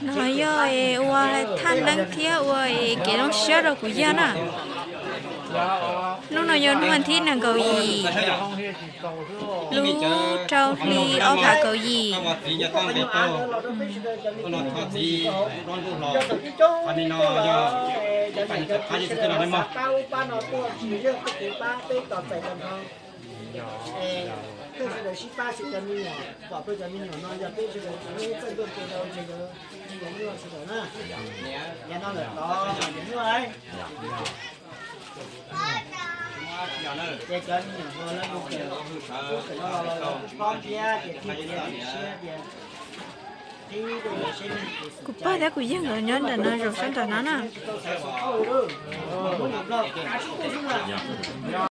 nói rồi, ua, than đăng kia ua cái nó sợ đâu cũng dân à. Lúc nào yo nó thi thịt nàng cầu gì? Lú, trâu, ly ô phá cầu gì? Ừ. 的是八十个米nhỏ宝贝个米nhỏ nó giờ这是的因为这个这个这个这个热是的呢也nó là đó những người cái cái nhỏ nó là một cái cái nó là con kia cái kia cái kia cái thì cái cái cụ ba đã của dân rồi nhớ là nó rồi phân tờ nó nè cái